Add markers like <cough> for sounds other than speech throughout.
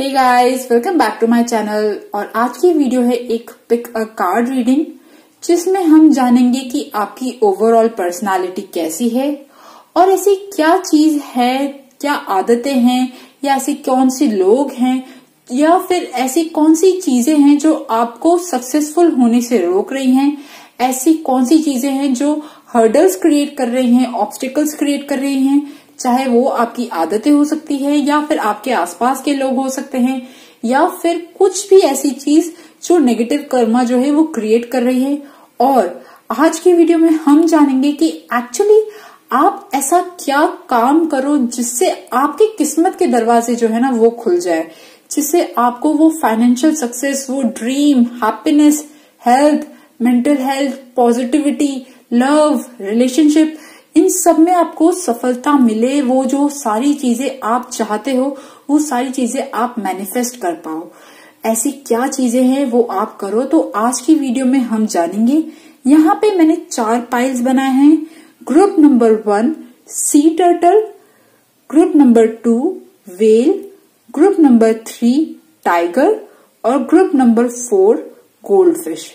Hey guys welcome back to my channel और आज की वीडियो है एक पिक अ कार्ड रीडिंग जिसमें हम जानेंगे कि आपकी ओवरऑल पर्सनालिटी कैसी है और ऐसी क्या चीज़ है, क्या आदतें हैं या ऐसे कौन से लोग हैं या फिर ऐसी कौन सी चीज़ें हैं जो आपको सक्सेसफुल होने से रोक रही हैं, ऐसी कौन सी चीज़ें हैं जो हर्डल्स क्रिएट कर रही हैं ऑब्स्टिकल्स क्रिएट कर रही हैं चाहे वो आपकी आदतें हो सकती है या फिर आपके आसपास के लोग हो सकते हैं, या फिर कुछ भी ऐसी चीज़ जो नेगेटिव कर्मा जो है वो क्रिएट कर रही है। और आज की वीडियो में हम जानेंगे कि एक्चुअली आप ऐसा क्या काम करो जिससे आपकी किस्मत के दरवाजे जो है ना वो खुल जाए, जिससे आपको वो फाइनेंशियल सक्सेस वो dream happiness health mental health positivity love relationship इन सब में आपको सफलता मिले, वो जो सारी चीज़ें आप चाहते हो, वो सारी चीज़ें आप मैनिफेस्ट कर पाओ। ऐसी क्या चीज़ें हैं, वो आप करो। तो आज की वीडियो में हम जानेंगे। यहाँ पे मैंने चार पाइल्स बनाए हैं। Group number one sea turtle group number two whale group number three tiger और group number four goldfish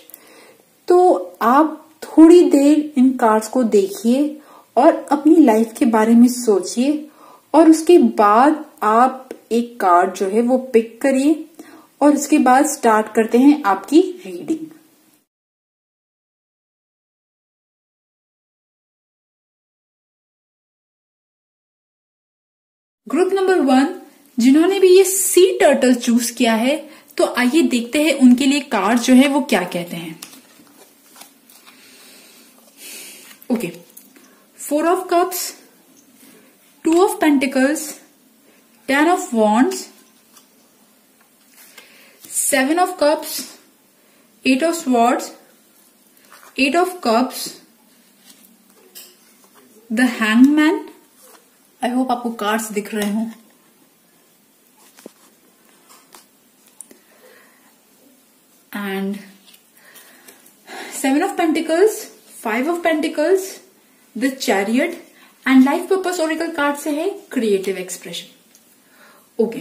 तो आप थोड़ी देर इन कार्ड्स को देखिए। और अपनी लाइफ के बारे में सोचिए और उसके बाद आप एक कार्ड जो है वो पिक करिए और उसके बाद स्टार्ट करते हैं आपकी रीडिंग ग्रुप नंबर वन जिन्होंने भी ये सी टर्टल चूज़ किया है तो आइए देखते हैं उनके लिए कार्ड जो है वो क्या कहते हैं. Okay four of cups two of pentacles ten of wands seven of cups eight of swords eight of cups the hangman I hope आपको कार्ड्स दिख रहे हो। And seven of pentacles five of pentacles the chariot and life purpose oracle card से है creative expression okay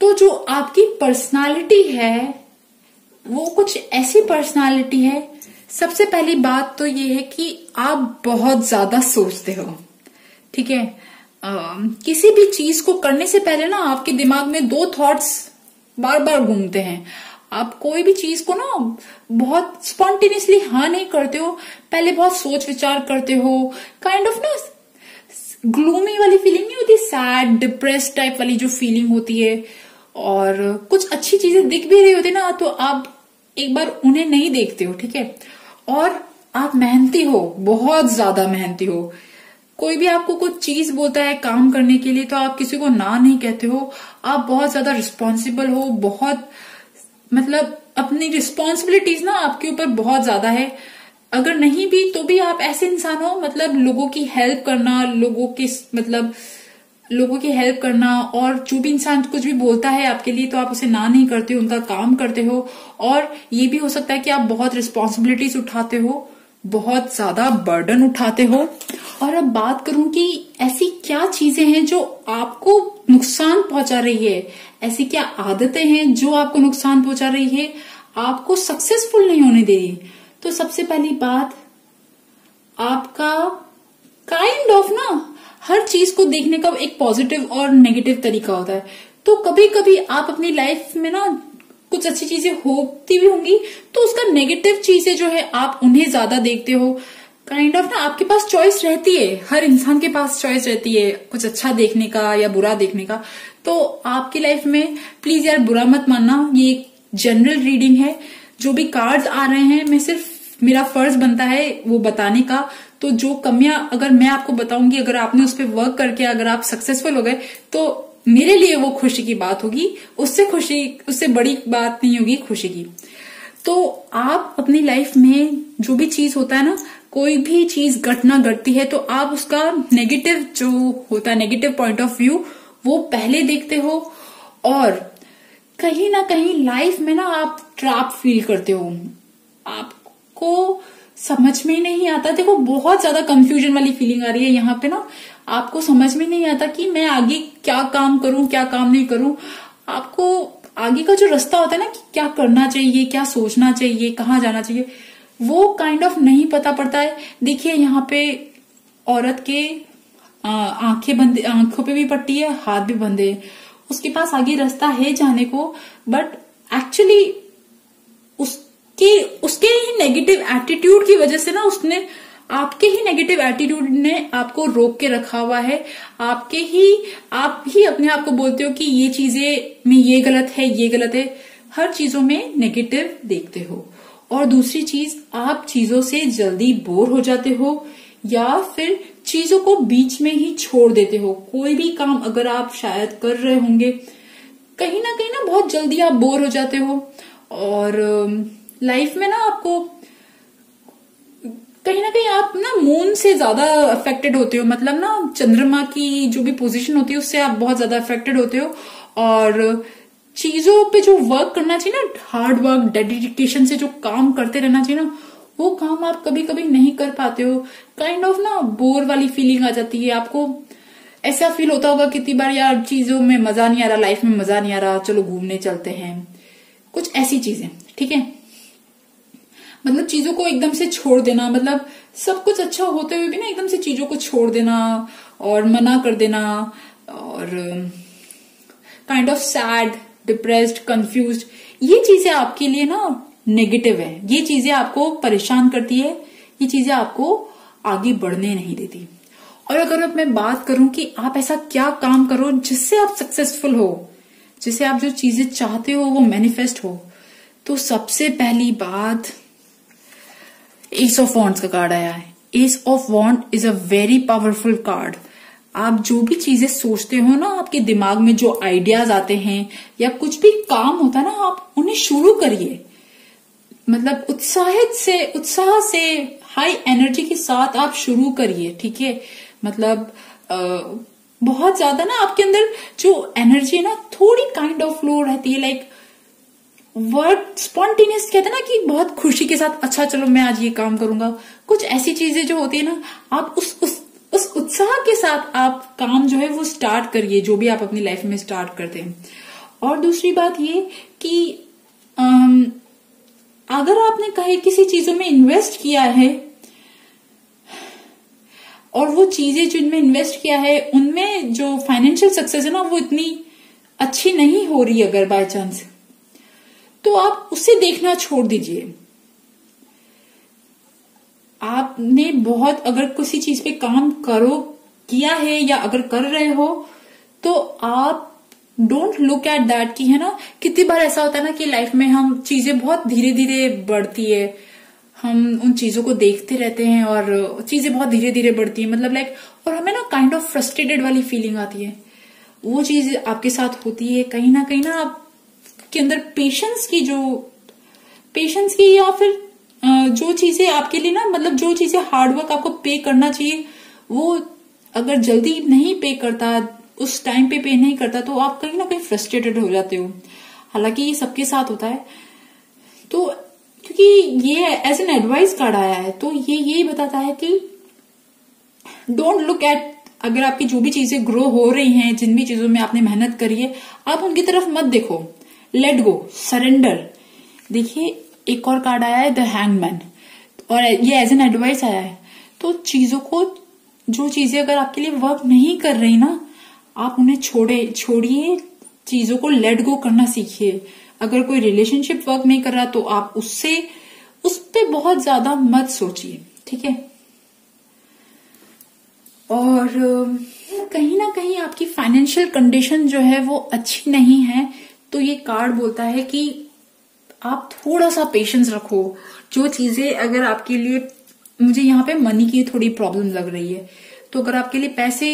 तो जो आपकी personality है, वो कुछ ऐसी पर्सनालिटी है, सबसे पहली बात तो ये है कि आप बहुत ज़्यादा सोचते हो। ठीक है? किसी भी चीज़ को करने से पहले ना आपके दिमाग में दो थॉट्स बार बार घूमते हैं। आप कोई भी चीज़ को ना बहुत स्पॉन्टेनियसली हाँ नहीं करते हो, पहले बहुत सोच विचार करते हो काइंड ऑफ़ ना ग्लूमी वाली फीलिंग नहीं होती सैड डिप्रेस टाइप वाली जो फीलिंग होती है, और कुछ अच्छी चीज़ें दिख भी रही होती ना तो आप एक बार उन्हें नहीं देखते हो, ठीक है? और आप मेहनती हो, बहुत ज़्यादा मेहनती हो। कोई भी आपको कुछ चीज़ बोलता है काम करने के लिए तो आप किसी को ना नहीं कहते हो। आप बहुत ज़्यादा रिस्पॉन्सिबल हो, बहुत मतलब अपनी रिस्पॉन्सिबिलिटीज ना आपके ऊपर बहुत ज़्यादा है। अगर नहीं भी तो भी आप ऐसे इंसान हो मतलब लोगों की हेल्प करना, लोगों के मतलब लोगों की हेल्प करना, और जो भी इंसान कुछ भी बोलता है आपके लिए तो आप उसे ना नहीं करते हो, उनका काम करते हो। और ये भी हो सकता है कि आप बहुत रिस्पॉन्सिबिलिटीज उठाते हो, बहुत ज़्यादा बर्डन उठाते हो। और अब बात करूँ कि ऐसी क्या चीज़ें हैं जो आपको नुकसान पहुँचा रही है? ऐसी क्या आदतें हैं जो आपको नुकसान पहुँचा रही है? आपको सक्सेसफुल नहीं होने दे रही तो सबसे पहली बात, आपका काइंड ऑफ़ ना, हर चीज़ को देखने का एक पॉजिटिव और नेगेटिव तरीका होता है। तो कभी कभी आप अपनी लाइफ में ना कुछ अच्छी चीज़ें होती भी होंगी तो उसका नेगेटिव चीज़ें जो है आप उन्हें ज़्यादा देखते हो। काइंड ऑफ़ ना, आपके पास चॉइस रहती है। हर इंसान के पास चॉइस रहती है, कुछ अच्छा देखने का या बुरा देखने का। तो आपकी लाइफ में प्लीज़ यार, बुरा मत मानना। ये एक जनरल रीडिंग है। जो भी कार्ड्स आ रहे हैं, मैं सिर्फ़, मेरा फ़र्ज़ बनता है वो बताने का। तो जो कमियाँ अगर मैं आपको बताऊँगी, अगर आपने उस पर वर्क करके, अगर आप सक्सेसफुल हो गए तो मेरे लिए वो खुशी की बात होगी। उससे खुशी, उससे बड़ी बात नहीं होगी, खुशी की। तो आप अपनी लाइफ में जो भी चीज़ होता है ना कोई भी चीज़ घटना घटती है तो आप उसका नेगेटिव जो होता है नेगेटिव पॉइंट ऑफ़ व्यू वो पहले देखते हो और कहीं ना कहीं लाइफ में ना आप ट्रैप फील करते हो। आपको समझ में नहीं आता। देखो, बहुत ज़्यादा कंफ्यूजन वाली फीलिंग आ रही है यहाँ पे ना। आपको समझ में नहीं आता कि मैं आगे क्या काम करूँ, क्या काम नहीं करूँ। आपको आगे का जो रास्ता होता है ना कि क्या करना चाहिए, क्या सोचना चाहिए, कहाँ जाना चाहिए वो काइंड kind ऑफ़ of नहीं पता पड़ता है। देखिए, यहाँ पे औरत के आँखें बंद, आँखों पे भी पट्टी है, हाथ भी बंधे है। उसके पास आगे रास्ता है जाने को बट एक्चुअली उसके उसके ही नेगेटिव एटीट्यूड की वजह से ना उसने, आपके ही नेगेटिव एटीट्यूड ने आपको रोक के रखा हुआ है। आपके ही, आप ही अपने आप को बोलते हो कि ये चीज़ें में ये गलत है, ये गलत है। हर चीज़ों में नेगेटिव देखते हो। और दूसरी चीज़, आप चीज़ों से जल्दी बोर हो जाते हो या फिर चीज़ों को बीच में ही छोड़ देते हो। कोई भी काम अगर आप शायद कर रहे होंगे, कहीं ना कहीं ना बहुत जल्दी आप बोर हो जाते हो। और लाइफ में ना आपको, कहीं ना कहीं आप ना मून से ज़्यादा अफेक्टेड होते हो। मतलब ना चंद्रमा की जो भी पोजीशन होती है, उससे आप बहुत ज़्यादा अफेक्टेड होते हो। और चीज़ों पे जो वर्क करना चाहिए ना हार्ड वर्क डेडिकेशन से जो काम करते रहना चाहिए ना, वो काम आप कभी कभी नहीं कर पाते हो। काइंड kind ऑफ़ of ना बोर वाली फीलिंग आ जाती है। आपको ऐसा फील होता होगा कितनी बार यार चीज़ों में मज़ा नहीं आ रहा लाइफ में मज़ा नहीं आ रहा, चलो घूमने चलते हैं। कुछ ऐसी चीज़ें, ठीक है? मतलब चीज़ों को एकदम से छोड़ देना मतलब सब कुछ अच्छा होते हुए भी ना एकदम से चीज़ों को छोड़ देना और मना कर देना और kind of sad depressed confuse ये चीज़ें आपके लिए ना नेगेटिव है। ये चीज़ें आपको परेशान करती है, ये चीज़ें आपको आगे बढ़ने नहीं देती। और अगर अब मैं बात करूँ कि आप ऐसा क्या काम करो जिससे आप सक्सेसफुल हो, जिससे आप जो चीज़ें चाहते हो वो मैनिफेस्ट हो तो सबसे पहली बात एस ऑफ़ वॉन्ट का कार्ड आया है। Ace of wands is a very powerful card आप जो भी चीज़ें सोचते हो ना आपके दिमाग में जो आइडियाज़ आते हैं या कुछ भी काम होता है ना आप उन्हें शुरू करिए। मतलब उत्साहित से उत्साह से हाई एनर्जी के साथ आप शुरू करिए ठीक है? मतलब आ, बहुत ज़्यादा ना आपके अंदर जो एनर्जी है ना थोड़ी काइंड ऑफ़ फ्लो रहती है लाइक वर्ड स्पॉन्टेनियस कहते हैं ना कि बहुत खुशी के साथ अच्छा चलो मैं आज ये काम करूँगा। कुछ ऐसी चीज़ें जो होती है ना आप उस उस उस उत्साह के साथ आप काम जो है वो स्टार्ट करिए जो भी आप अपनी लाइफ में स्टार्ट करते हैं। और दूसरी बात ये कि आम, अगर आपने कहे किसी चीज़ों में इन्वेस्ट किया है और वो चीज़ें जिनमें इन्वेस्ट किया है उनमें जो फाइनेंशियल सक्सेस है ना वो इतनी अच्छी नहीं हो रही अगर बाय चांस तो आप उसे देखना छोड़ दीजिए। आपने बहुत अगर किसी चीज़ पे काम करो, किया है या अगर कर रहे हो तो आप डोंट लुक एट दैट कि है ना, कितनी बार ऐसा होता है ना कि लाइफ में हम चीज़ें बहुत धीरे धीरे बढ़ती है, हम उन चीज़ों को देखते रहते हैं और चीज़ें बहुत धीरे धीरे बढ़ती है मतलब लाइक और हमें ना काइंड ऑफ़ फ्रस्ट्रेटेड वाली फीलिंग आती है। वो चीज़ आपके साथ होती है, कहीं ना कहीं ना आपके अंदर पेशेंस की जो पेशेंस की या फिर जो चीज़ें आपके लिए ना मतलब जो चीज़ें हार्डवर्क आपको पे करना चाहिए, वो अगर जल्दी नहीं पे करता, उस टाइम पे पे नहीं करता तो आप कहीं ना कहीं फ्रस्ट्रेटेड हो जाते हो। हालाँकि ये सबके साथ होता है। तो क्योंकि ये एज एन एडवाइस कार्ड आया है तो ये यही बताता है कि डोंट लुक एट अगर आपकी जो भी चीज़ें ग्रो हो रही हैं, जिन भी चीज़ों में आपने मेहनत करी है, आप उनकी तरफ़ मत देखो। लेट गो सरेंडर देखिए एक और कार्ड आया है द हैंगमैन और ये एज एन एडवाइस आया है। तो चीज़ों को, जो चीज़ें अगर आपके लिए वर्क नहीं कर रही ना, आप उन्हें छोड़े, छोड़िए, चीज़ों को लेट गो करना सीखिए। अगर कोई रिलेशनशिप वर्क नहीं कर रहा तो आप उससे, उस पर बहुत ज़्यादा मत सोचिए, ठीक है? और कहीं ना कहीं आपकी फाइनेंशियल कंडीशन जो है, वो अच्छी नहीं है। तो ये कार्ड बोलता है कि आप थोड़ा सा पेशेंस रखो। जो चीज़ें अगर आपके लिए, मुझे यहाँ पे मनी की थोड़ी प्रॉब्लम लग रही है। तो अगर आपके लिए पैसे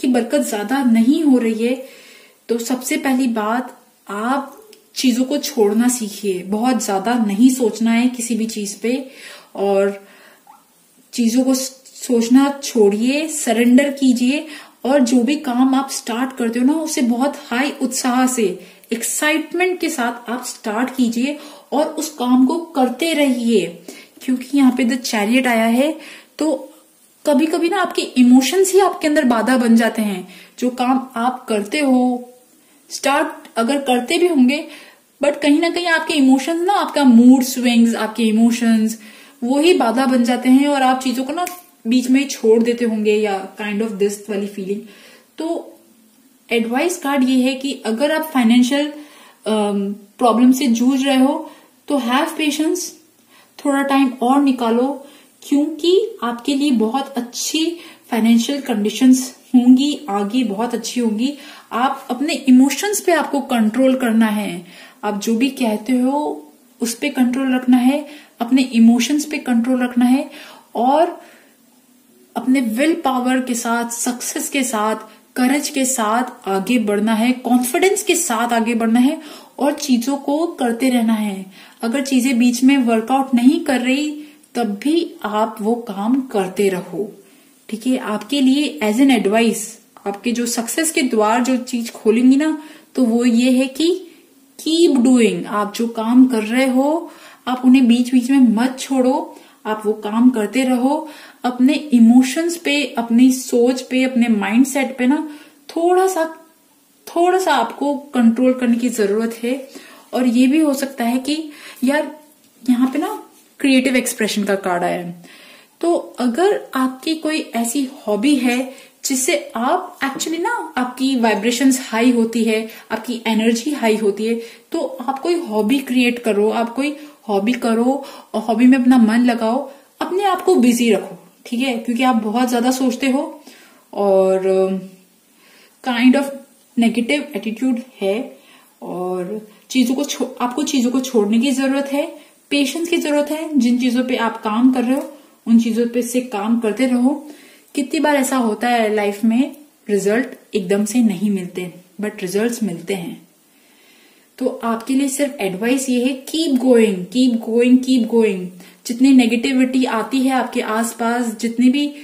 की बरकत ज़्यादा नहीं हो रही है तो सबसे पहली बात, आप चीज़ों को छोड़ना सीखिए। बहुत ज़्यादा नहीं सोचना है किसी भी चीज़ पे और चीज़ों को सोचना छोड़िए सरेंडर कीजिए और जो भी काम आप स्टार्ट करते हो ना, उसे बहुत हाई उत्साह से एक्साइटमेंट के साथ आप स्टार्ट कीजिए और उस काम को करते रहिए। क्योंकि यहाँ पे द चैरियट आया है तो कभी कभी ना आपके इमोशंस ही आपके अंदर बाधा बन जाते हैं। जो काम आप करते हो स्टार्ट अगर करते भी होंगे बट कहीं ना कहीं आपके इमोशंस ना, आपका मूड स्विंग्स आपके इमोशंस वो ही बाधा बन जाते हैं और आप चीज़ों को ना बीच में छोड़ देते होंगे या काइंड ऑफ़ दिस वाली फीलिंग तो एडवाइस कार्ड ये है कि अगर आप फाइनेंशियल प्रॉब्लम um, से जूझ रहे हो तो हैव पेशेंस थोड़ा टाइम और निकालो क्योंकि आपके लिए बहुत अच्छी फाइनेंशियल कंडीशंस होंगी आगे बहुत अच्छी होंगी। आप अपने इमोशंस पे आपको कंट्रोल करना है। आप जो भी कहते हो उस पे कंट्रोल रखना है अपने इमोशंस पे कंट्रोल रखना है और अपने विल पावर के साथ सक्सेस के साथ करेज के साथ आगे बढ़ना है कॉन्फिडेंस के साथ आगे बढ़ना है और चीज़ों को करते रहना है। अगर चीज़ें बीच में वर्कआउट नहीं कर रही, तब भी आप वो काम करते रहो। ठीक है? आपके लिए एज एन एडवाइस आपके जो सक्सेस के द्वार जो चीज़ खोलेंगी ना तो वो ये है कि कीप डूइंग आप जो काम कर रहे हो, आप उन्हें बीच बीच में मत छोड़ो। आप वो काम करते रहो। अपने इमोशंस पे, अपनी सोच पे, अपने माइंड सेट पे ना थोड़ा सा थोड़ा सा आपको कंट्रोल करने की ज़रूरत है। और ये भी हो सकता है कि यार, यहाँ पे ना क्रिएटिव एक्सप्रेशन का कार्ड आया है। तो अगर आपकी कोई ऐसी हॉबी है जिससे आप एक्चुअली ना आपकी वाइब्रेशंस हाई होती है, आपकी एनर्जी हाई होती है तो आप कोई हॉबी क्रिएट करो, आप कोई हॉबी करो और हॉबी में अपना मन लगाओ, अपने आप को बिज़ी रखो। ठीक है? क्योंकि आप बहुत ज़्यादा सोचते हो और काइंड ऑफ़ नेगेटिव एटीट्यूड है और चीज़ों को आपको चीज़ों को छोड़ने की ज़रूरत है पेशेंस की ज़रूरत है, जिन चीज़ों पे आप काम कर रहे हो, उन चीज़ों पे से काम करते रहो। कितनी बार ऐसा होता है लाइफ में रिज़ल्ट एकदम से नहीं मिलते बट रिजल्ट्स मिलते हैं। तो आपके लिए सिर्फ़ एडवाइस ये है keep going keep going keep going जितनी नेगेटिविटी आती है आपके आसपास, जितनी भी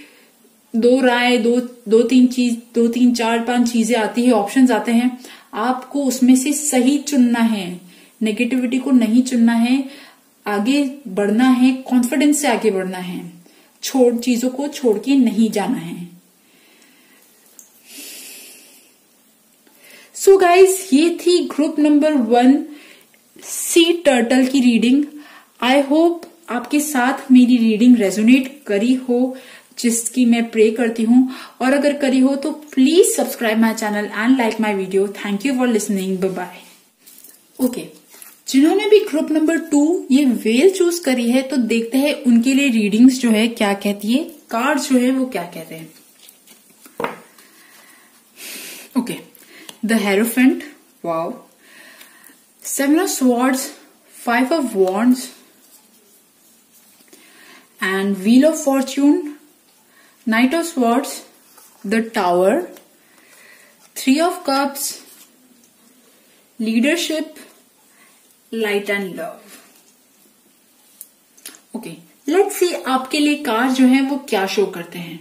दो राय, दो दो तीन चीज़, दो तीन, चार पाँच चीज़ें आती है ऑप्शंस आते हैं, आपको उसमें से सही चुनना है। नेगेटिविटी को नहीं चुनना है, आगे बढ़ना है कॉन्फिडेंस से आगे बढ़ना है। छोड़ चीज़ों को छोड़ के नहीं जाना है। सो so गाइज़ ये थी group number one sea turtle की रीडिंग आई होप आपके साथ मेरी रीडिंग रेजोनेट करी हो, जिसकी मैं प्रे करती हूँ। और अगर करी हो तो please subscribe my channel and like my video thank you for listening bye okay जिन्होंने भी ग्रुप नंबर टू ये वेल चूज़ करी है तो देखते हैं उनके लिए रीडिंग्स जो है क्या कहती है कार्ड जो है वो क्या कहते हैं। Okay the hierophant wow seven of swords five of wands and wheel of fortune Knight of Swords, the Tower, Three of Cups, Leadership, Light and Love. Okay let's see आपके लिए कार जो है वो क्या शो करते हैं।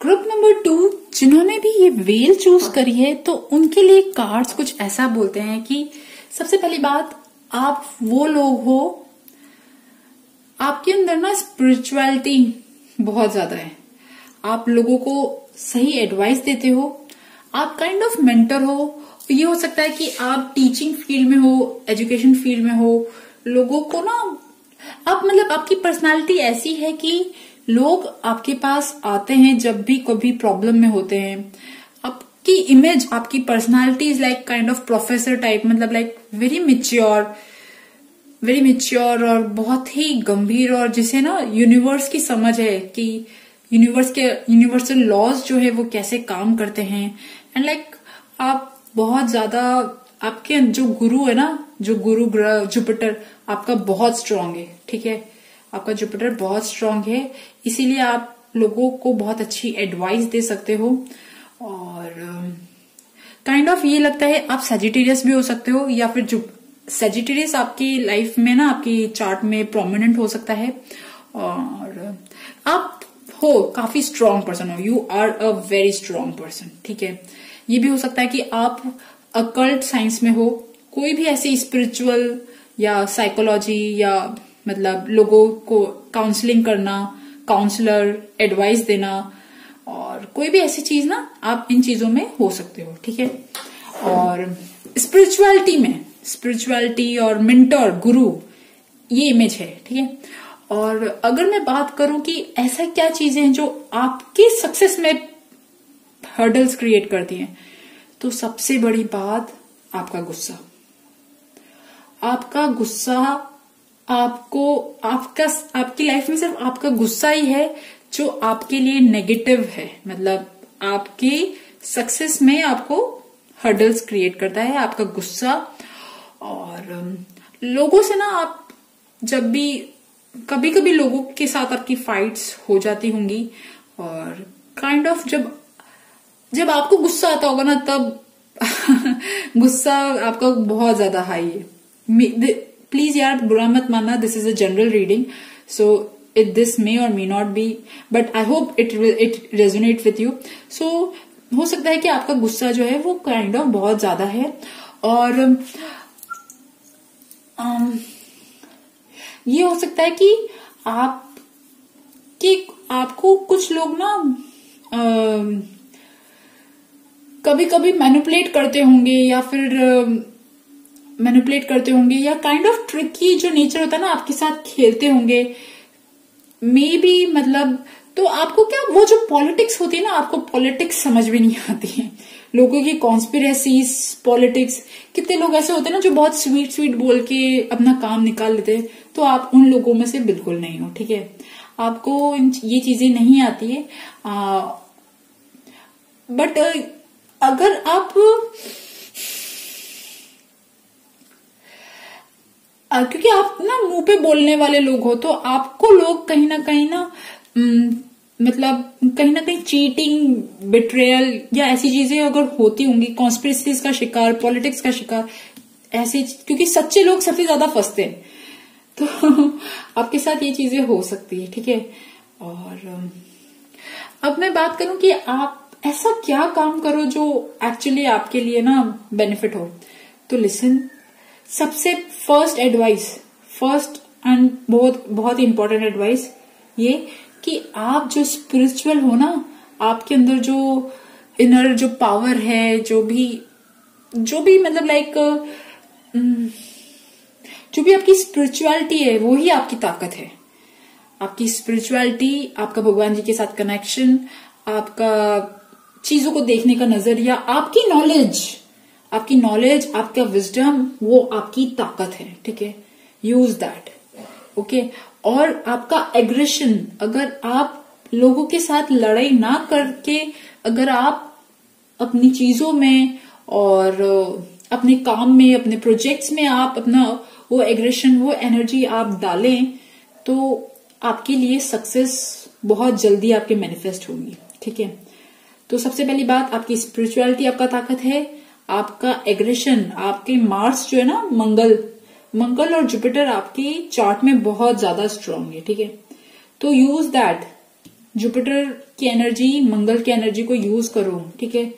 Group number to जिन्होंने भी ये वेल चूज़ करी है तो उनके लिए कार्ड्स कुछ ऐसा बोलते हैं कि सबसे पहली बात आप वो लोग हो आपके अंदर ना स्पिरिचुअलिटी बहुत ज़्यादा है। आप लोगों को सही एडवाइस देते हो आप काइंड ऑफ़ मेंटर हो ये हो सकता है कि आप टीचिंग फ़ील्ड में हो एजुकेशन फ़ील्ड में हो लोगों को ना आप मतलब आपकी पर्सनालिटी ऐसी है कि लोग आपके पास आते हैं जब भी कभी प्रॉब्लम में होते हैं। आपकी इमेज आपकी personality is like kind of professor type मतलब like very mature very mature और बहुत ही गंभीर और जिसे ना यूनिवर्स की समझ है कि यूनिवर्स के यूनिवर्सल लॉज जो है वो कैसे काम करते हैं। एंड लाइक like, आप बहुत ज़्यादा आपके जो गुरु है ना जो गुरु ग्रह जुपिटर आपका बहुत स्ट्रांग है ठीक है? आपका जुपिटर बहुत स्ट्रांग है। इसीलिए आप लोगों को बहुत अच्छी एडवाइस दे सकते हो। और काइंड um, ऑफ़ ये लगता है आप सेजिटेरियस भी हो सकते हो या फिर जो सेजिटेरियस आपकी लाइफ में ना आपकी चार्ट में प्रोमिनेंट हो सकता है। और आप हो काफ़ी स्ट्रांग पर्सन हो। You are a very strong person ठीक है? ये भी हो सकता है कि आप अकल्ट साइंस में हो। कोई भी ऐसी स्पिरिचुअल या साइकोलॉजी या मतलब लोगों को काउंसलिंग करना काउंसलर एडवाइस देना और कोई भी ऐसी चीज़ ना आप इन चीज़ों में हो सकते हो, ठीक है? और स्पिरिचुअलिटी में स्पिरिचुअलिटी और मिंटर गुरु ये इमेज है, ठीक है? और अगर मैं बात करूँ कि ऐसा क्या चीज़ें हैं जो आपके सक्सेस में हर्डल्स क्रिएट करती हैं तो सबसे बड़ी बात आपका गुस्सा। आपका गुस्सा आपको, आपका, आपकी लाइफ में सिर्फ़ आपका गुस्सा ही है जो आपके लिए नेगेटिव है। मतलब आपके सक्सेस में आपको हर्डल्स क्रिएट करता है, आपका गुस्सा। और लोगों से ना आप जब भी कभी कभी लोगों के साथ आपकी फाइट्स हो जाती होंगी। और काइंड kind ऑफ़ of जब जब आपको गुस्सा आता होगा ना, तब <laughs> गुस्सा आपका बहुत ज़्यादा हाई है। प्लीज़ यार बुरा मत मानना this is a general reading so it this may और may not be but I hope it it resonate with you so हो सकता है कि आपका गुस्सा जो है वो काइंड ऑफ़ बहुत ज़्यादा है। और um, ये हो सकता है कि आप कि आपको कुछ लोग ना uh, कभी कभी मैनिपुलेट करते होंगे या फिर मैनिपुलेट करते होंगे या काइंड ऑफ़ ट्रिकी जो नेचर होता है ना, आपके साथ खेलते होंगे। मे बी मतलब तो आपको क्या वो जो पॉलिटिक्स होती है ना, आपको पॉलिटिक्स समझ में नहीं आती है। लोगों की कॉन्स्पिरेसीज पॉलिटिक्स कितने लोग ऐसे होते हैं ना जो बहुत स्वीट स्वीट बोल के अपना काम निकाल लेते हैं तो आप उन लोगों में से बिल्कुल नहीं हो, ठीक है? आपको ये चीज़ें नहीं आती है। बट अगर आप क्योंकि आप ना मुँह पे बोलने वाले लोग हो तो आपको लोग कहीं ना कहीं ना मतलब कहीं ना कहीं चीटिंग बिट्रेयल या ऐसी चीज़ें अगर होती होंगी कॉन्स्पिरसीज का शिकार पॉलिटिक्स का शिकार, ऐसे क्योंकि सच्चे लोग सबसे ज़्यादा फंसते हैं। तो <laughs> आपके साथ ये चीज़ें हो सकती है, ठीक है? और अब मैं बात करूँ कि आप ऐसा क्या काम करो जो एक्चुअली आपके लिए ना बेनिफिट हो। तो लिसन सबसे फ़र्स्ट एडवाइस फ़र्स्ट एंड बहुत बहुत इंपॉर्टेंट एडवाइस ये कि आप जो स्पिरिचुअल हो ना, आपके अंदर जो इनर जो पावर है, जो भी जो भी मतलब लाइक जो भी आपकी स्पिरिचुअलिटी है, वो ही आपकी ताकत है। आपकी स्पिरिचुअलिटी आपका भगवान जी के साथ कनेक्शन आपका चीज़ों को देखने का नज़रिया, आपकी नॉलेज आपकी नॉलेज आपका विजडम वो आपकी ताकत है, ठीक है? यूज़ दैट ओके और आपका एग्रेशन अगर आप लोगों के साथ लड़ाई ना करके, अगर आप अपनी चीज़ों में और अपने काम में, अपने प्रोजेक्ट्स में आप अपना वो एग्रेशन वो एनर्जी आप डालें तो आपके लिए सक्सेस बहुत जल्दी आपके मैनिफेस्ट होगी, ठीक है? तो सबसे पहली बात, आपकी स्पिरिचुअलिटी आपका ताकत है आपका एग्रेशन आपके मार्स जो है ना, मंगल मंगल और जुपिटर आपकी चार्ट में बहुत ज़्यादा स्ट्रांग है, ठीक है? तो यूज़ दैट जुपिटर की एनर्जी मंगल की एनर्जी को यूज़ करो, ठीक है?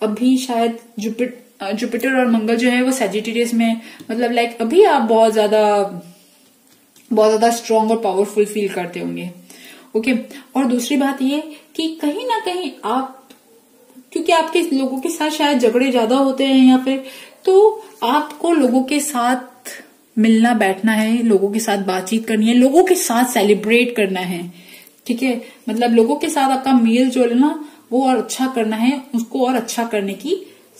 अभी शायद जुपिटर जुपिटर और मंगल जो है वो सेजिटेरियस में मतलब लाइक अभी आप बहुत ज़्यादा बहुत ज़्यादा स्ट्रांग और पावरफुल फील करते होंगे ओके और दूसरी बात ये कि कहीं ना कहीं आप क्योंकि आपके लोगों के साथ शायद झगड़े ज़्यादा होते हैं या फिर तो आपको लोगों के साथ मिलना बैठना है, लोगों के साथ बातचीत करनी है, लोगों के साथ सेलिब्रेट करना है, ठीक है? मतलब लोगों के साथ आपका मेल जो है ना, वो और अच्छा करना है, उसको और अच्छा करने की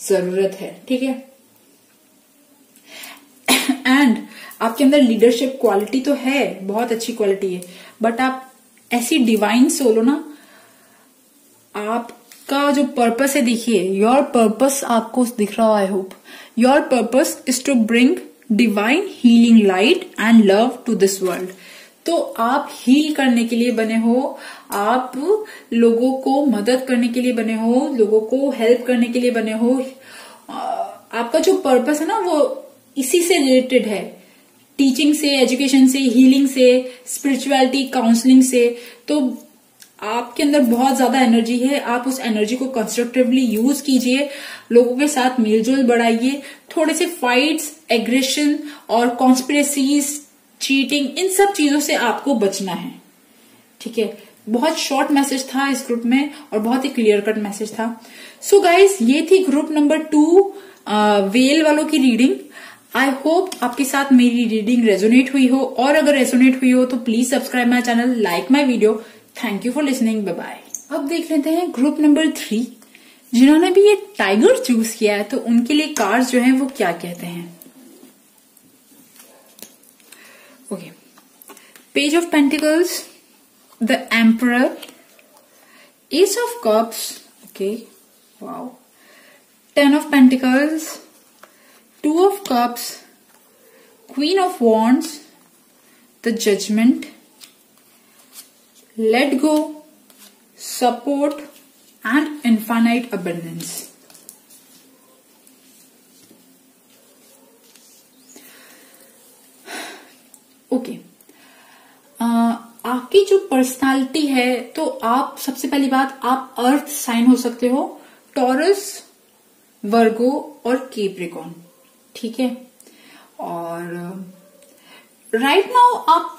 ज़रूरत है, ठीक है? <coughs> एंड आपके अंदर लीडरशिप क्वालिटी तो है, बहुत अच्छी क्वालिटी है बट आप ऐसी डिवाइन सोलो ना आपका जो पर्पस है, देखिए योर पर्पस आपको दिख रहा I hope your purpose is to bring divine healing light and love to this world तो आप हील करने के लिए बने हो, आप लोगों को मदद करने के लिए बने हो, लोगों को हेल्प करने के लिए बने हो आपका जो पर्पस है ना, वो इसी से रिलेटेड है. टीचिंग से एजुकेशन से हीलिंग से स्पिरिचुअलिटी काउंसलिंग से. तो आपके अंदर बहुत ज़्यादा एनर्जी है। आप उस एनर्जी को कंस्ट्रक्टिवली यूज़ कीजिए। लोगों के साथ मेलजोल बढ़ाइए। थोड़े से फाइट्स एग्रेशन और कॉन्स्पिरसीज चीटिंग इन सब चीज़ों से आपको बचना है। ठीक है? बहुत शॉर्ट मैसेज था इस ग्रुप में और बहुत ही क्लियर कट मैसेज था। सो so गाइज़ ये थी ग्रुप नंबर टू वेल वालों की रीडिंग आई होप आपके साथ मेरी रीडिंग रेजोनेट हुई हो। और अगर रेजोनेट हुई हो तो please subscribe my channel like my video thank you for listening bye bye अब देख लेते हैं ग्रुप नंबर थ्री जिन्होंने भी ये टाइगर चूज़ किया है तो उनके लिए कार्ड जो है, वो क्या कहते हैं? Okay page of pentacles the emperor ace of cups okay wow ten of pentacles two of cups queen of wands the judgement let go support and infinite abundance. Okay okay. uh, आपकी जो personality है तो आप सबसे पहली बात आप अर्थ sign हो सकते हो टॉरस वर्गो और केप्रिकॉन ठीक है और राइट uh, नाउ आप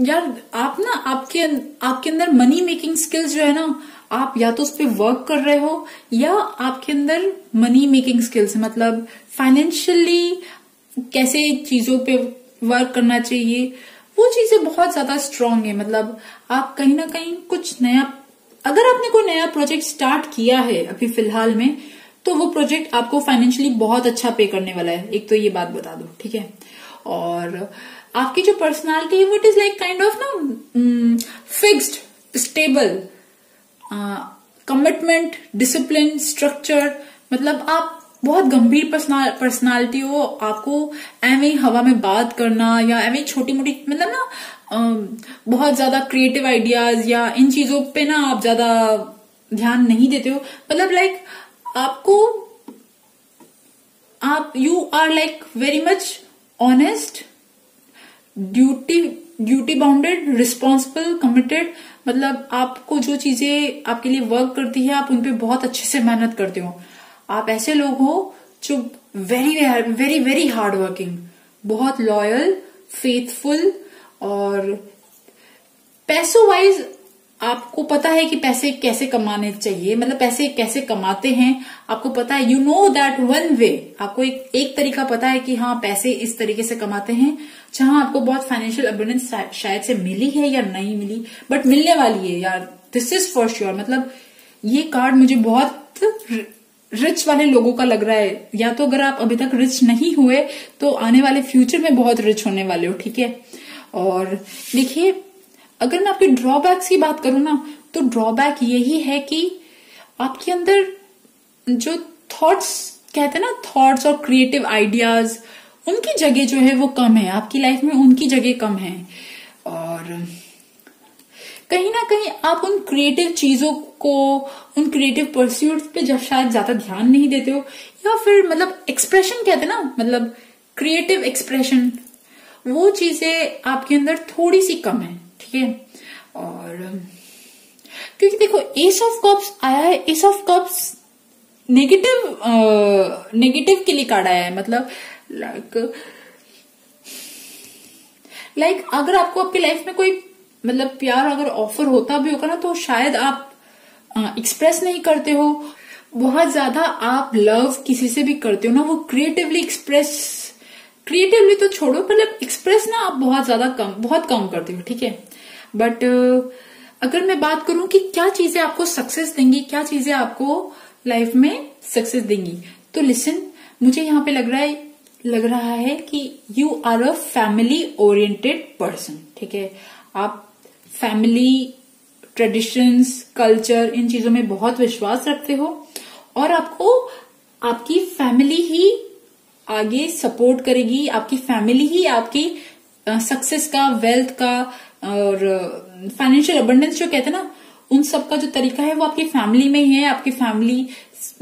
यार, आप ना आपके आपके अंदर मनी मेकिंग स्किल्स जो है ना, आप या तो उस पर वर्क कर रहे हो, या आपके अंदर मनी मेकिंग स्किल्स मतलब फाइनेंशियली कैसे चीज़ों पे वर्क करना चाहिए, वो चीज़ें बहुत ज़्यादा स्ट्रांग है। मतलब आप कहीं ना कहीं कुछ नया, अगर आपने कोई नया प्रोजेक्ट स्टार्ट किया है अभी फ़िलहाल में तो वो प्रोजेक्ट आपको फाइनेंशियली बहुत अच्छा पे करने वाला है। एक तो ये बात बता दो, ठीक है? और आपकी जो पर्सनालिटी है वो it is like kind of ना fixed stable commitment discipline structure मतलब आप बहुत गंभीर पर्सनालिटी हो आपको एवं हवा में बात करना या एवं छोटी मोटी मतलब ना uh, बहुत ज़्यादा क्रिएटिव आइडियाज़ या इन चीज़ों पे ना आप ज़्यादा ध्यान नहीं देते हो। मतलब लाइक आपको आप you are like very much honest duty duty bounded responsible committed मतलब आपको जो चीज़ें आपके लिए वर्क करती है, आप उनपे बहुत अच्छे से मेहनत करते हो। आप ऐसे लोग हो जो very very very hard working बहुत लॉयल फेथफुल और पैसों वाइज आपको पता है कि पैसे कैसे कमाने चाहिए मतलब पैसे कैसे कमाते हैं, आपको पता है you know that one way आपको एक एक तरीका पता है कि हाँ पैसे इस तरीके से कमाते हैं, जहाँ आपको बहुत फाइनेंशियल अबेंडेंस शायद से मिली है या नहीं मिली बट मिलने वाली है, यार दिस इज़ फॉर श्योर मतलब ये कार्ड मुझे बहुत रिच वाले लोगों का लग रहा है, या तो अगर आप अभी तक रिच नहीं हुए तो आने वाले फ्यूचर में बहुत रिच होने वाले हो, ठीक है? और देखिए अगर मैं आपके ड्रॉबैक्स की बात करूँ ना तो ड्रॉबैक यही है कि आपके अंदर जो थॉट्स कहते हैं ना थॉट्स और क्रिएटिव आइडियाज़ उनकी जगह जो है वो कम है। आपकी लाइफ में उनकी जगह कम है। और कहीं ना कहीं आप उन क्रिएटिव चीज़ों को, उन क्रिएटिव परस्यूट पे जब शायद ज़्यादा ध्यान नहीं देते हो, या फिर मतलब एक्सप्रेशन कहते हैं ना मतलब क्रिएटिव एक्सप्रेशन वो चीज़ें आपके अंदर थोड़ी सी कम है। ठीक है और क्योंकि देखो एस ऑफ़ कप्स आया है ace of cups negative negative के लिए कार्ड आया है मतलब लाइक लाइक अगर आपको आपकी लाइफ में कोई मतलब प्यार अगर ऑफ़र होता भी होगा ना तो शायद आप एक्सप्रेस नहीं करते हो। बहुत ज़्यादा आप लव किसी से भी करते हो ना, वो क्रिएटिवली एक्सप्रेस क्रिएटिवली तो छोड़ो मतलब एक्सप्रेस ना आप बहुत ज़्यादा कम, बहुत कम करते हो, ठीक है? बट uh, अगर मैं बात करूँ कि क्या चीज़ें आपको सक्सेस देंगी क्या चीज़ें आपको लाइफ में सक्सेस देंगी तो लिसन मुझे यहाँ पे लग रहा है लग रहा है कि you are a family oriented person ठीक है? आप फैमिली ट्रेडिशंस कल्चर इन चीज़ों में बहुत विश्वास रखते हो और आपको आपकी फैमिली ही आगे सपोर्ट करेगी आपकी फैमिली ही आपकी सक्सेस का वेल्थ का और फाइनेंशियल अबंडेंस जो कहते हैं ना, उन सब का जो तरीका है वो आपकी फैमिली में ही है। आपकी फैमिली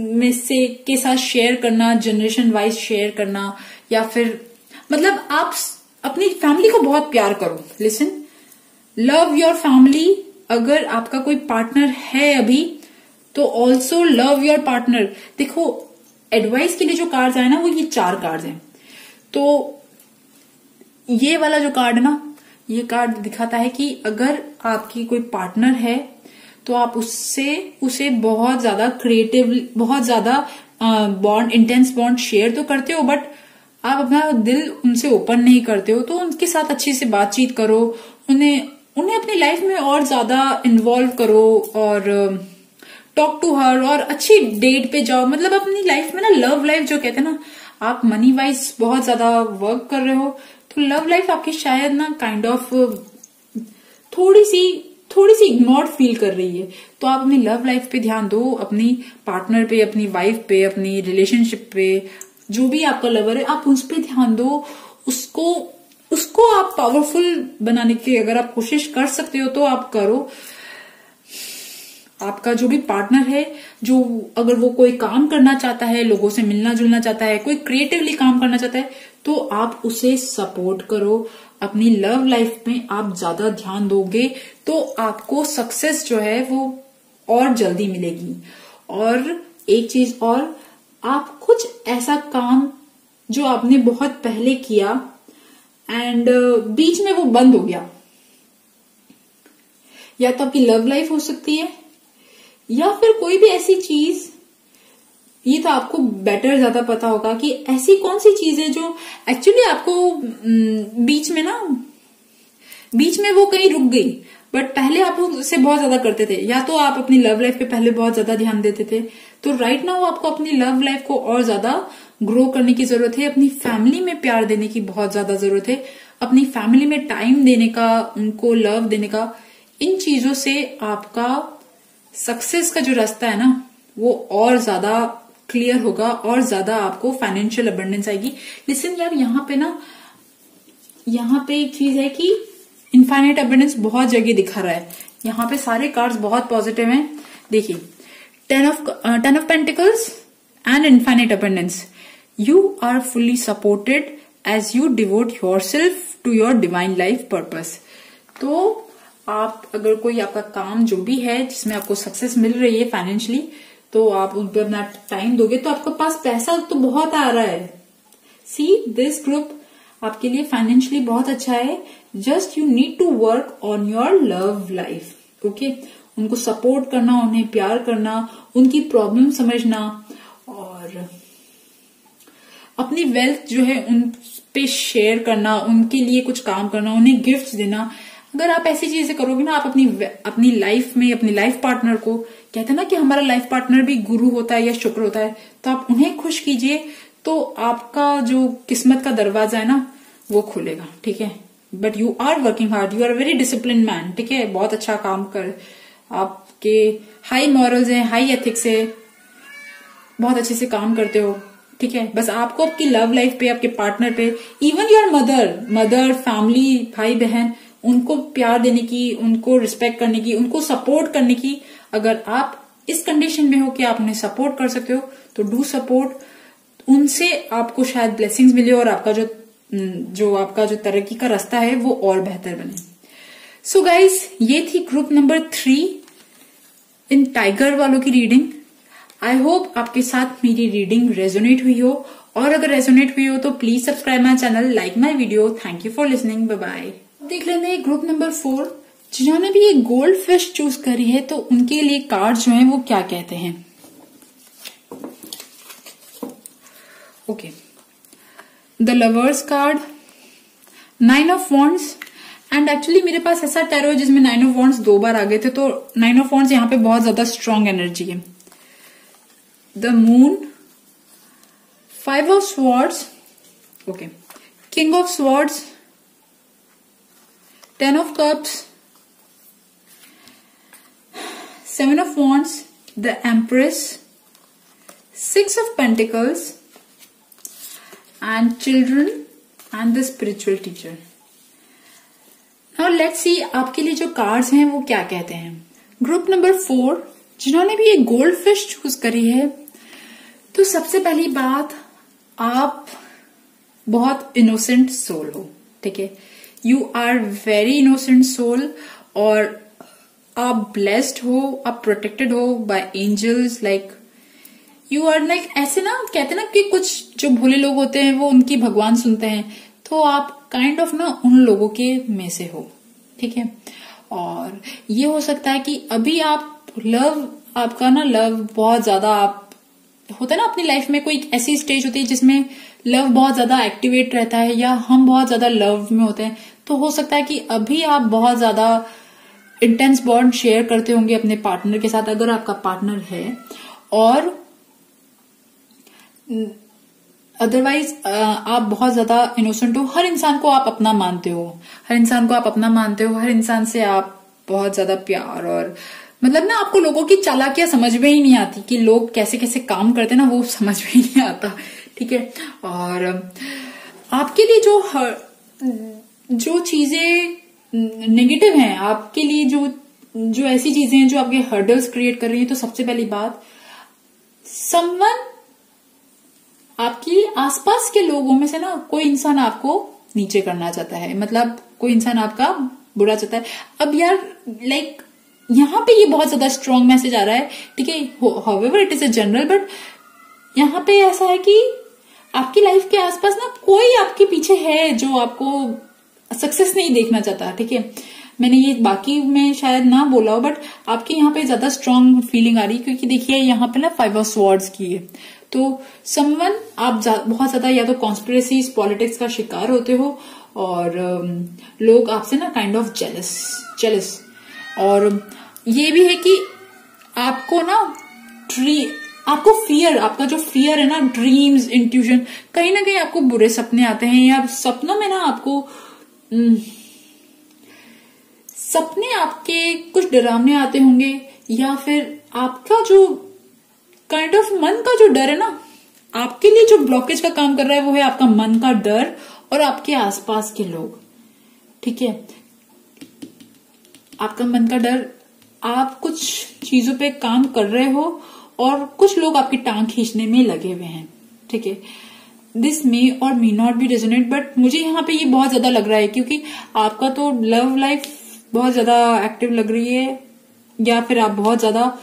में से के साथ शेयर करना जनरेशन वाइज शेयर करना, या फिर मतलब आप अपनी फैमिली को बहुत प्यार करो। लिसन लव योर फैमिली अगर आपका कोई पार्टनर है अभी तो ऑल्सो लव योर पार्टनर देखो एडवाइस के लिए जो कार्ड आए ना, वो ये चार कार्ड हैं। तो ये वाला जो कार्ड है ना ये कार्ड दिखाता है कि अगर आपकी कोई पार्टनर है तो आप उससे, उसे बहुत ज़्यादा क्रिएटिव बहुत ज़्यादा बॉन्ड इंटेंस बॉन्ड शेयर तो करते हो बट आप अपना दिल उनसे ओपन नहीं करते हो तो उनके साथ अच्छी से बातचीत करो, उन्हें उन्हें अपनी लाइफ में और ज़्यादा इन्वॉल्व करो और टॉक टू हर और अच्छी डेट पे जाओ। मतलब अपनी लाइफ में ना लव लाइफ जो कहते हैं ना, आप मनी वाइज बहुत ज़्यादा वर्क कर रहे हो तो लव लाइफ आपकी शायद ना काइंड ऑफ़ थोड़ी सी थोड़ी सी इग्नोर फील कर रही है। तो आप अपनी लव लाइफ पे ध्यान दो, अपनी पार्टनर पे, अपनी वाइफ पे, अपनी रिलेशनशिप पे, जो भी आपका लवर है, आप उस पर ध्यान दो। उसको उसको आप पावरफुल बनाने की अगर आप कोशिश कर सकते हो तो आप करो। आपका जो भी पार्टनर है, जो अगर वो कोई काम करना चाहता है, लोगों से मिलना जुलना चाहता है, कोई क्रिएटिवली काम करना चाहता है तो आप उसे सपोर्ट करो। अपनी लव लाइफ में आप ज़्यादा ध्यान दोगे तो आपको सक्सेस जो है वो और जल्दी मिलेगी। और एक चीज़ और आप कुछ ऐसा काम जो आपने बहुत पहले किया एंड uh, बीच में वो बंद हो गया। या तो आपकी लव लाइफ हो सकती है या फिर कोई भी ऐसी चीज़ ये तो आपको बेटर ज़्यादा पता होगा कि ऐसी कौन सी चीज़ जो एक्चुअली आपको बीच में ना, बीच में वो कहीं रुक गई बट पहले आप उसे बहुत ज़्यादा करते थे। या तो आप अपनी लव लाइफ पे पहले बहुत ज़्यादा ध्यान देते थे। तो राइट नाउ आपको अपनी लव लाइफ को और ज़्यादा ग्रो करने की ज़रूरत है। अपनी फैमिली में प्यार देने की बहुत ज़्यादा ज़रूरत है। अपनी फैमिली में टाइम देने का, उनको लव देने का, इन चीज़ों से आपका सक्सेस का जो रास्ता है ना, वो और ज़्यादा क्लियर होगा और ज़्यादा आपको फाइनेंशियल अबंडेंस आएगी। लेकिन यार, यहाँ पे ना, यहाँ पे एक चीज़ है कि इनफाइनाइट अबंडेंस बहुत जगह दिखा रहा है। यहाँ पे सारे कार्ड्स बहुत पॉजिटिव हैं। देखिए ten of ten of pentacles and infinite abundance you are fully supported as you devote yourself to your divine life purpose तो आप, अगर कोई आपका काम जो भी है, जिसमें आपको सक्सेस मिल रही है फाइनेंशियली तो आप उन पर अपना टाइम दोगे तो आपके पास पैसा तो बहुत आ रहा है। सी दिस ग्रुप आपके लिए फाइनेंशियली बहुत अच्छा है। Just you need to work on your love life okay उनको सपोर्ट करना, उन्हें प्यार करना, उनकी प्रॉब्लम समझना और अपनी वेल्थ जो है उन पे शेयर करना, उनके लिए कुछ काम करना, उन्हें गिफ्ट देना। अगर आप ऐसी चीज़ें करोगे ना, आप अपनी अपनी लाइफ में, अपनी लाइफ पार्टनर को कहते हैं ना कि हमारा लाइफ पार्टनर भी गुरु होता है या शुक्र होता है तो आप उन्हें खुश कीजिए तो आपका जो किस्मत का दरवाज़ा है ना, वो खुलेगा, ठीक है? But you are working hard you are very discipline man ठीक है? बहुत अच्छा काम कर, आपके हाई मॉरल्स हैं हाई एथिक्स है, बहुत अच्छे से काम करते हो, ठीक है? बस आपको आपकी लव लाइफ पे, आपके पार्टनर पे even your mother mother family भाई बहन उनको प्यार देने की, उनको रिस्पेक्ट करने की, उनको सपोर्ट करने की अगर आप इस कंडीशन में हो कि आप उन्हें सपोर्ट कर सकते हो तो डू सपोर्ट उनसे आपको शायद ब्लेसिंग्स मिले और आपका जो जो आपका जो तरक्की का रास्ता है, वो और बेहतर बने। सो so गाइज़ ये थी ग्रुप नंबर थ्री इन टाइगर वालों की रीडिंग आई होप आपके साथ मेरी रीडिंग रेजोनेट हुई हो। और अगर रेजोनेट हुई हो तो please subscribe my channel like my video thank you for listening bye देख लेते हैं ग्रुप नंबर फोर जिन्होंने भी ये गोल्ड फ़िश चूज़ करी है तो उनके लिए कार्ड जो है वो क्या कहते हैं? Okay the lovers card nine of wands and actually मेरे पास ऐसा टैरो जिसमें नाइन ऑफ़ वॉन्ट्स दो बार आ गए थे तो नाइन ऑफ़ वॉन्ट्स यहाँ पे बहुत ज़्यादा स्ट्रांग एनर्जी है। The moon five of swords okay king of swords ten of Cups, Seven of Wands, the Empress, Six of Pentacles, and Children and the Spiritual Teacher. Now let's see आपके लिए जो cards हैं वो क्या कहते हैं? Group number four जिन्होंने भी ये गोल्ड फ़िश चूज़ करी है तो सबसे पहली बात आप बहुत इनोसेंट सोल हो ठीक है? You are very innocent soul और आप ब्लेस्ड हो आप प्रोटेक्टेड हो by angels like you are like ऐसे ना, कहते ना कि कुछ जो भोले लोग होते हैं, वो उनकी भगवान सुनते हैं तो आप काइंड ऑफ़ ना उन लोगों के में से हो, ठीक है? और ये हो सकता है कि अभी आप लव आपका ना लव बहुत ज़्यादा आप, होता है ना अपनी लाइफ में कोई ऐसी स्टेज होती है जिसमें लव बहुत ज़्यादा एक्टिवेट रहता है या हम बहुत ज़्यादा लव में होते हैं तो हो सकता है कि अभी आप बहुत ज़्यादा इंटेंस बॉन्ड शेयर करते होंगे अपने पार्टनर के साथ अगर आपका पार्टनर है और अदरवाइज़ आप बहुत ज़्यादा इनोसेंट हो। हर इंसान को आप अपना मानते हो। हर इंसान को आप अपना मानते हो। हर इंसान से आप बहुत ज़्यादा प्यार और मतलब ना आपको लोगों की चालाकियाँ समझ में ही नहीं आती कि लोग कैसे कैसे काम करते ना वो समझ में ही नहीं आता। ठीक है? और आपके लिए जो हर, जो चीज़ें नेगेटिव हैं। आपके लिए जो जो ऐसी चीज़ें हैं जो आपके हर्डल्स क्रिएट कर रही हैं तो सबसे पहली बात समवन आपकी आसपास के लोगों में से ना कोई इंसान आपको नीचे करना चाहता है। मतलब कोई इंसान आपका बुरा चाहता है। अब यार लाइक यहाँ पे ये बहुत ज़्यादा स्ट्रॉन्ग मैसेज आ रहा है। ठीक है however it is a general but यहाँ पे ऐसा है कि आपकी लाइफ के आसपास ना कोई आपके पीछे है जो आपको सक्सेस नहीं देखना चाहता ठीक है? मैंने ये बाकी में शायद ना बोला हो बट आपके यहाँ पे ज़्यादा स्ट्रांग फीलिंग आ रही है क्योंकि देखिए यहाँ पे ना फाइव ऑफ़ स्वर्ड्स की है। तो समवन आप बहुत ज़्यादा या तो कॉन्स्पिरसी पॉलिटिक्स का शिकार होते हो और um, लोग आपसे ना काइंड ऑफ़ जेलस जेलस और ये भी है कि आपको ना ट्री आपको फियर आपका जो फियर है ना ड्रीम्स इंट्यूशन कहीं ना कहीं आपको बुरे सपने आते हैं या सपनों में ना आपको सपने आपके कुछ डरावने आते होंगे, या फिर आपका जो काइंड ऑफ़ मन का जो डर है ना, आपके लिए जो ब्लॉकेज का काम कर रहा है, वो है आपका मन का डर और आपके आसपास के लोग। ठीक है? आपका मन का डर, आप कुछ चीज़ों पे काम कर रहे हो और कुछ लोग आपकी टांग खींचने में लगे हुए हैं। ठीक है? This may or may not be resonate but मुझे यहाँ पे ये बहुत ज़्यादा लग रहा है, क्योंकि आपका तो लव लाइफ बहुत ज़्यादा एक्टिव लग रही है, या फिर आप बहुत ज़्यादा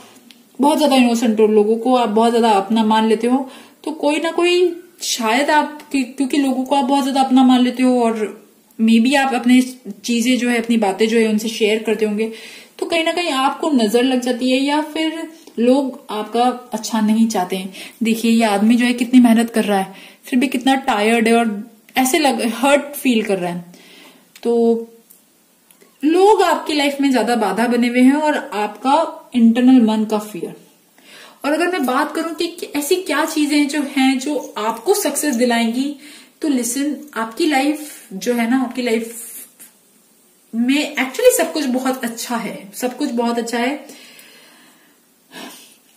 बहुत ज़्यादा इनोसेंट हो लोगों को, आप बहुत ज़्यादा अपना मान लेते हो तो कोई ना कोई शायद आप क्योंकि लोगों को आप बहुत ज़्यादा अपना मान लेते हो, और मे बी आप अपने चीज़ें जो है, अपनी बातें जो है, उनसे शेयर करते होंगे तो कहीं ना कहीं आपको नज़र लग जाती है, या फिर लोग आपका अच्छा नहीं चाहते हैं। देखिए, ये आदमी जो है कितनी मेहनत कर रहा है। फिर भी कितना टायर्ड है और ऐसे लग हर्ट फील कर रहा है। तो लोग आपकी लाइफ में ज़्यादा बाधा बने हुए हैं और आपका इंटरनल मन का फियर और अगर मैं बात करूँ कि ऐसी क्या चीज़ें जो हैं जो आपको सक्सेस दिलाएँगी तो लिसन आपकी लाइफ जो है ना, आपकी लाइफ में एक्चुअली सब कुछ बहुत अच्छा है। सब कुछ बहुत अच्छा है।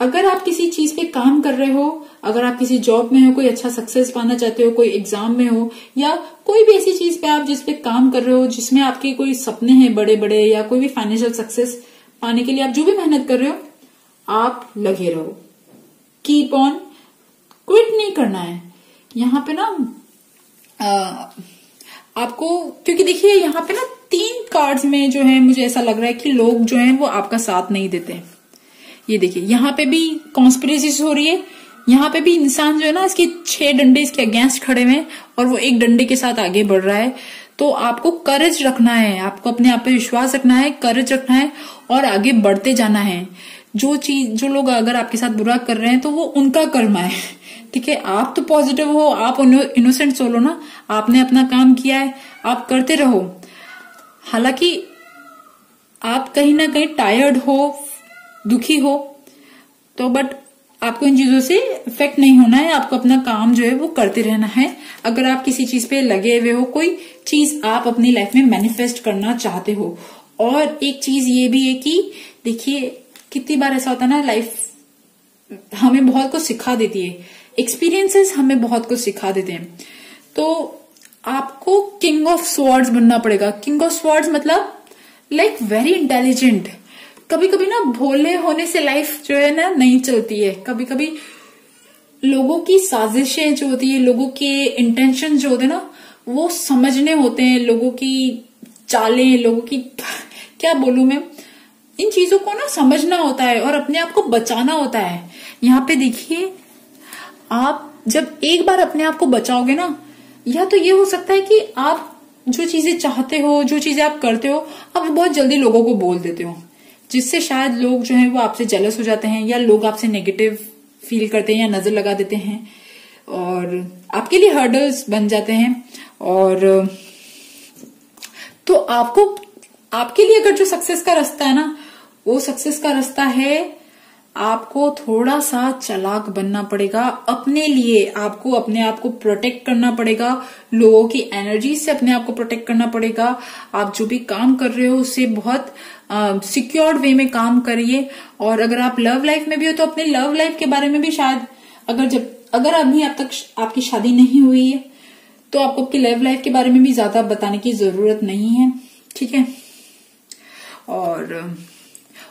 अगर आप किसी चीज़ पे काम कर रहे हो अगर आप किसी जॉब में हो, कोई अच्छा सक्सेस पाना चाहते हो, कोई एग्ज़ाम में हो, या कोई भी ऐसी चीज़ पे आप जिस पे काम कर रहे हो, जिसमें आपके कोई सपने हैं बड़े बड़े या कोई भी फाइनेंशियल सक्सेस पाने के लिए आप जो भी मेहनत कर रहे हो, आप लगे रहो। कीप ऑन क्विट नहीं करना है। यहाँ पे ना आपको, क्योंकि देखिए, यहाँ पे ना तीन कार्ड्स में जो है, मुझे ऐसा लग रहा है कि लोग जो हैं, वो आपका साथ नहीं देते। ये देखिए, यहाँ पे भी कॉन्स्पिरेसी हो रही है। यहाँ पे भी इंसान जो है ना, इसके छह डंडे इसके अगेंस्ट खड़े हुए और वो एक डंडे के साथ आगे बढ़ रहा है। तो आपको करेज रखना है, आपको अपने आप पे विश्वास रखना है करेज रखना है और आगे बढ़ते जाना है। जो चीज़, जो लोग अगर आपके साथ बुरा कर रहे हैं तो वो उनका कर्मा है। <laughs> ठीक है, आप तो पॉजिटिव हो, आप इनोसेंट सोलो ना। आपने अपना काम किया है, आप करते रहो। हालाँकि आप कहीं ना कहीं टायर्ड हो, दुखी हो तो बट आपको इन चीज़ों से इफ़ेक्ट नहीं होना है, आपको अपना काम जो है वो करते रहना है। अगर आप किसी चीज़ पे लगे हुए हो, कोई चीज़ आप अपनी लाइफ में मैनिफेस्ट करना चाहते हो। और एक चीज़ ये भी है कि, देखिए, कितनी बार ऐसा होता है ना लाइफ हमें बहुत कुछ सिखा देती है। एक्सपीरियंसेस हमें बहुत कुछ सिखा देते हैं। तो आपको किंग ऑफ़ स्वर्ड्स बनना पड़ेगा। किंग ऑफ़ स्वर्ड्स मतलब लाइक वेरी इंटेलिजेंट कभी कभी ना भोले होने से लाइफ जो है ना नहीं चलती है। कभी कभी लोगों की साजिशें जो होती है, लोगों के इंटेंशन जो होते हैं ना, वो समझने होते हैं, लोगों की चालें, लोगों की <laughs> क्या बोलू मैं? इन चीज़ों को ना समझना होता है और अपने आप को बचाना होता है। यहाँ पे देखिए, आप जब एक बार अपने आप को बचाओगे ना, या तो ये हो सकता है कि आप जो चीज़ें चाहते हो, जो चीज़ें आप करते हो, आप बहुत जल्दी लोगों को बोल देते हो। जिससे शायद लोग जो है वो आपसे जेलस हो जाते हैं या लोग आपसे नेगेटिव फील करते हैं या नज़र लगा देते हैं। और आपके लिए हर्डल्स बन जाते हैं। और तो आपको, आपके लिए अगर जो सक्सेस का रास्ता है ना, वो सक्सेस का रास्ता है, आपको थोड़ा सा चलाक बनना पड़ेगा। अपने लिए आपको अपने आप को प्रोटेक्ट करना पड़ेगा। लोगों की एनर्जी से अपने आप को प्रोटेक्ट करना पड़ेगा। आप जो भी काम कर रहे हो, उससे बहुत सिक्योर्ड वे में काम करिए। और अगर आप लव लाइफ में भी हो तो अपने लव लाइफ के बारे में भी शायद, अगर जब, अगर अभी अब तक आपकी शादी नहीं हुई है तो आपको आपकी लव लाइफ के बारे में भी ज़्यादा बताने की ज़रूरत नहीं है। ठीक है? और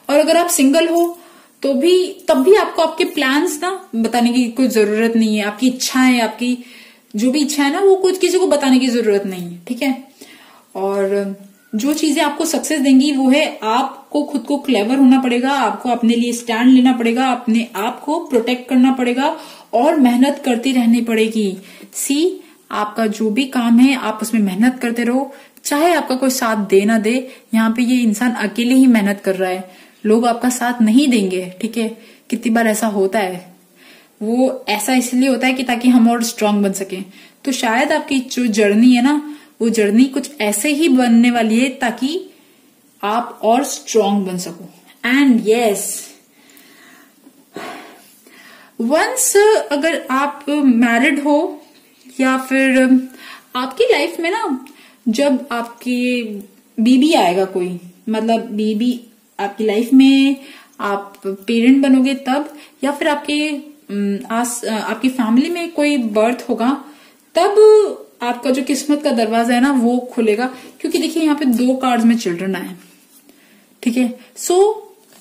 और अगर आप सिंगल हो तो भी, तब भी आपको आपके प्लान्स ना बताने की कोई ज़रूरत नहीं है। आपकी इच्छाएँ, आपकी जो भी इच्छा है ना, वो कुछ किसी को बताने की ज़रूरत नहीं है। ठीक है? और जो चीज़ें आपको सक्सेस देंगी, वो है आपको खुद को क्लेवर होना पड़ेगा, आपको अपने लिए स्टैंड लेना पड़ेगा, अपने आप को प्रोटेक्ट करना पड़ेगा और मेहनत करती रहनी पड़ेगी। सी आपका जो भी काम है, आप उसमें मेहनत करते रहो। चाहे आपका कोई साथ दे ना दे, यहाँ पे ये इंसान अकेले ही मेहनत कर रहा है। लोग आपका साथ नहीं देंगे, ठीक है? कितनी बार ऐसा होता है। वो ऐसा इसलिए होता है कि ताकि हम और स्ट्रांग बन सके। तो शायद आपकी जो जर्नी है ना वो जर्नी कुछ ऐसे ही बनने वाली है ताकि आप और स्ट्रांग बन सको। एंड यस वंस अगर आप मैरिड हो, या फिर आपकी लाइफ में ना, जब आपकी बीबी आएगा कोई मतलब बीबी आपकी लाइफ में, आप पेरेंट बनोगे तब, या फिर आपके आस आपकी फैमिली में कोई बर्थ होगा, तब आपका जो किस्मत का दरवाज़ा है ना, वो खुलेगा। क्योंकि देखिए, यहाँ पे दो कार्ड्स में चिल्ड्रन आए ठीक है? सो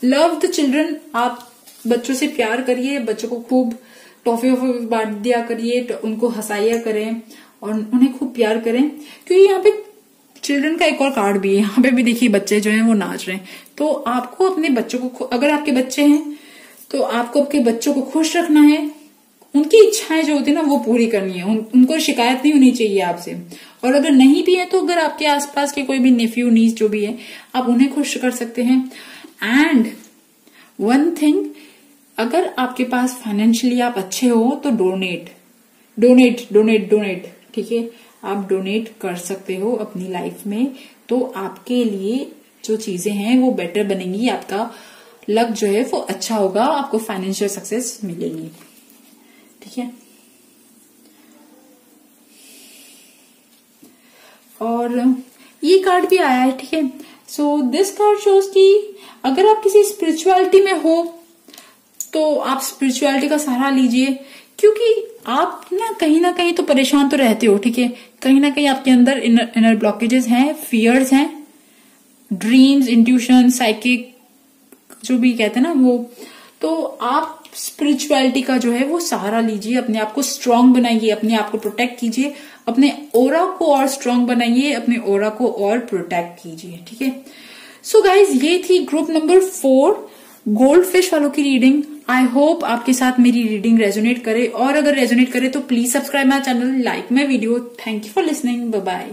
लव द चिल्ड्रन आप बच्चों से प्यार करिए, बच्चों को खूब टॉफी वॉफी बांट दिया करिए उनको हंसाइया करें और उन्हें खूब प्यार करें। क्योंकि यहाँ पे चिल्ड्रन का एक और कार्ड भी है। यहाँ पे भी देखिए, बच्चे जो हैं वो नाच रहे हैं। तो आपको अपने बच्चों को अगर आपके बच्चे हैं तो आपको आपके बच्चों को खुश रखना है। उनकी इच्छाएँ जो होती है ना वो पूरी करनी है। उन, उनको शिकायत नहीं होनी चाहिए आपसे। और अगर नहीं भी है तो अगर आपके आसपास के कोई भी नेफ्यू नीस जो भी है आप उन्हें खुश कर सकते हैं। एंड वन थिंग अगर आपके पास फाइनेंशियली आप अच्छे हो तो डोनेट डोनेट डोनेट डोनेट ठीक है? आप डोनेट कर सकते हो अपनी लाइफ में। तो आपके लिए जो चीज़ें हैं वो बेटर बनेंगी। आपका लक जो है वो अच्छा होगा। आपको फाइनेंशियल सक्सेस मिलेगी। ठीक है? और ये कार्ड भी आया है ठीक है? सो दिस कार्ड शोज़ कि अगर आप किसी स्पिरिचुअलिटी में हो तो आप स्पिरिचुअलिटी का सहारा लीजिए क्योंकि आप ना कहीं ना कहीं तो परेशान तो रहते हो ठीक है? कहीं ना कहीं आपके अंदर इनर, ब्लॉकेजेस हैं फियर्स हैं ड्रीम्स इंट्यूशन साइकिक जो भी कहते हैं ना वो तो आप स्पिरिचुअलिटी का जो है वो सहारा लीजिए, अपने आप को स्ट्रांग बनाइए, अपने आप को प्रोटेक्ट कीजिए, अपने ओरा को और स्ट्रांग बनाइए, अपने ओरा को और प्रोटेक्ट कीजिए, ठीक है? सो गाइज़ ये थी group number four goldfish वालों की रीडिंग आई होप आपके साथ मेरी रीडिंग रेजोनेट करे, और अगर रेजोनेट करे तो please subscribe my channel like my video thank you for listening bye